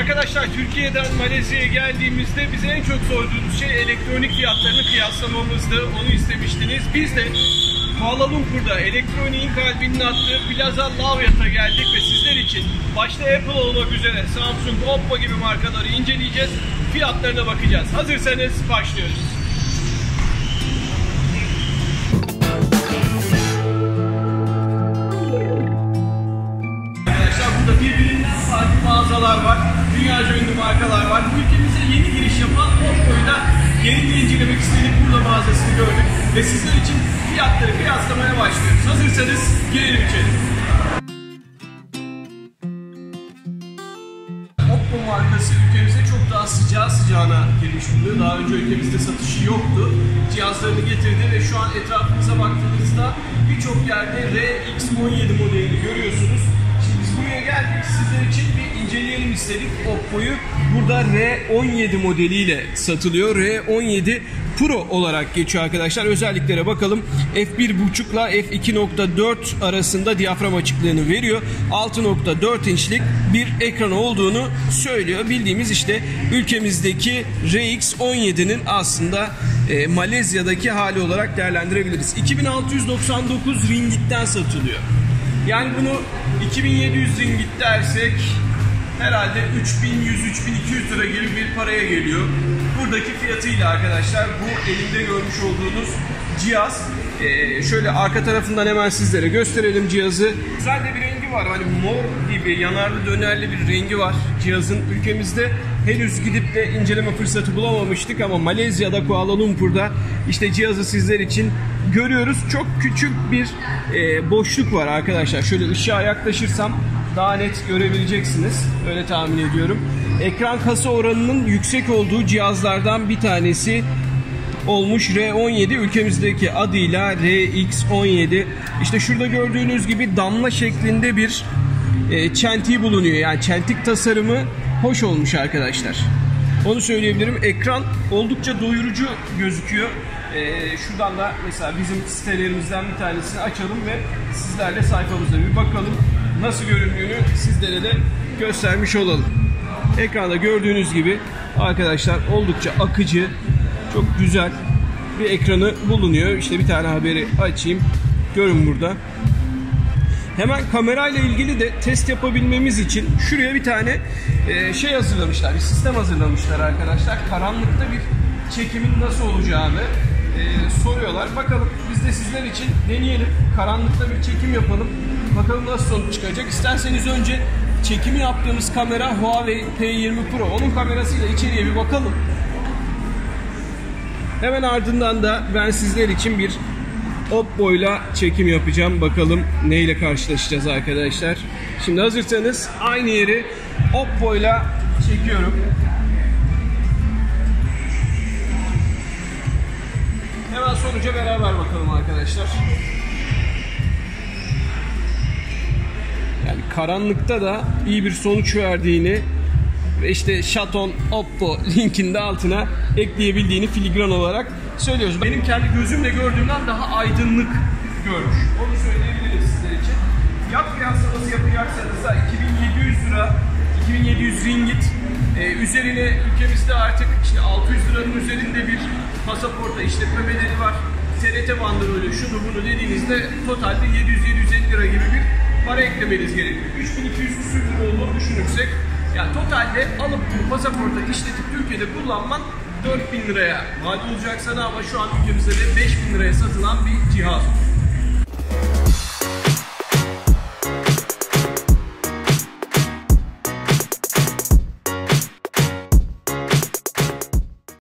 Arkadaşlar Türkiye'den Malezya'ya geldiğimizde bize en çok sorduğunuz şey elektronik fiyatlarını kıyaslamamızdı. Onu istemiştiniz. Biz de Kuala Lumpur'da elektroniğin kalbinin attığı Plaza Lavyat'a geldik ve sizler için başta Apple olmak üzere Samsung, Oppo gibi markaları inceleyeceğiz. Fiyatlarına bakacağız. Hazırsanız başlıyoruz. Dünyaca ünlü markalar var. Ülkemize yeni giriş yapan Oppo'yu da yerinde incelemek istedik. Burada mağazasını gördük. Ve sizler için fiyatları kıyaslamaya başlıyoruz. Hazırsanız girelim içeri. Oppo markası ülkemize çok daha sıcağı sıcağına girmiş bulunuyor. Daha önce ülkemizde satışı yoktu. Cihazlarını getirdi ve şu an etrafınıza baktığınızda birçok yerde RX17 modelini görüyorsunuz. İstedik. Oppo'yu burada R17 modeliyle satılıyor. R17 Pro olarak geçiyor arkadaşlar. Özelliklere bakalım. F1.5 ile F2.4 arasında diyafram açıklığını veriyor. 6.4 inçlik bir ekran olduğunu söylüyor. Bildiğimiz işte ülkemizdeki RX17'nin aslında e, Malezya'daki hali olarak değerlendirebiliriz. 2699 ringgitten satılıyor. Yani bunu 2700 ringgit dersek herhalde 3100-3200 lira gibi bir paraya geliyor. Buradaki fiyatıyla arkadaşlar bu elimde görmüş olduğunuz cihaz. Ee, şöyle arka tarafından hemen sizlere gösterelim cihazı. Güzel de bir rengi var. Hani mor gibi yanarlı dönerli bir rengi var cihazın. Ülkemizde henüz gidip de inceleme fırsatı bulamamıştık ama Malezya'da Kuala Lumpur'da işte cihazı sizler için görüyoruz. Çok küçük bir e, boşluk var arkadaşlar. Şöyle ışığa yaklaşırsam daha net görebileceksiniz. Öyle tahmin ediyorum. Ekran kasa oranının yüksek olduğu cihazlardan bir tanesi olmuş R17 ülkemizdeki adıyla RX17. İşte şurada gördüğünüz gibi damla şeklinde bir e, çentiği bulunuyor. Yani çentik tasarımı hoş olmuş arkadaşlar. Onu söyleyebilirim. Ekran oldukça doyurucu gözüküyor. Ee, şuradan da mesela bizim sitelerimizden bir tanesini açalım ve sizlerle sayfamıza bir bakalım. Nasıl göründüğünü sizlere de göstermiş olalım. Ekranda gördüğünüz gibi arkadaşlar oldukça akıcı, çok güzel bir ekranı bulunuyor. İşte bir tane haberi açayım. Görün burada. Hemen kamerayla ilgili de test yapabilmemiz için şuraya bir tane e, şey hazırlamışlar, bir sistem hazırlamışlar arkadaşlar. Karanlıkta bir çekimin nasıl olacağını e, soruyorlar. Bakalım biz de sizler için deneyelim. Karanlıkta bir çekim yapalım. Bakalım nasıl sonuç çıkacak. İsterseniz önce çekimi yaptığımız kamera Huawei P20 Pro. Onun kamerasıyla içeriye bir bakalım. Hemen ardından da ben sizler için bir Oppo ile çekim yapacağım. Bakalım neyle karşılaşacağız arkadaşlar. Şimdi hazırsanız aynı yeri Oppo ile çekiyorum. Hemen sonuca beraber bakalım arkadaşlar. Karanlıkta da iyi bir sonuç verdiğini ve işte Shaton Oppo linkinde altına ekleyebildiğini filigran olarak söylüyoruz. Benim kendi gözümle gördüğümden daha aydınlık görmüş. Onu söyleyebiliriz sizler için. Fiyat kıyaslaması yapacaksanız da 2700 lira, 2700 ringgit ee, üzerine ülkemizde artık işte 600 liranın üzerinde bir pasaporta işletmemeleri var. TRT bandrolü şunu bunu dediğinizde totalde 700-750 lira gibi bir para eklemeniz gerekiyor. 3200 küsür lira olduğunu düşünürsek yani totalde alıp bu pasaporta işletip Türkiye'de kullanman 4000 liraya mal olacak sana ama şu an ülkemizde de 5000 liraya satılan bir cihaz.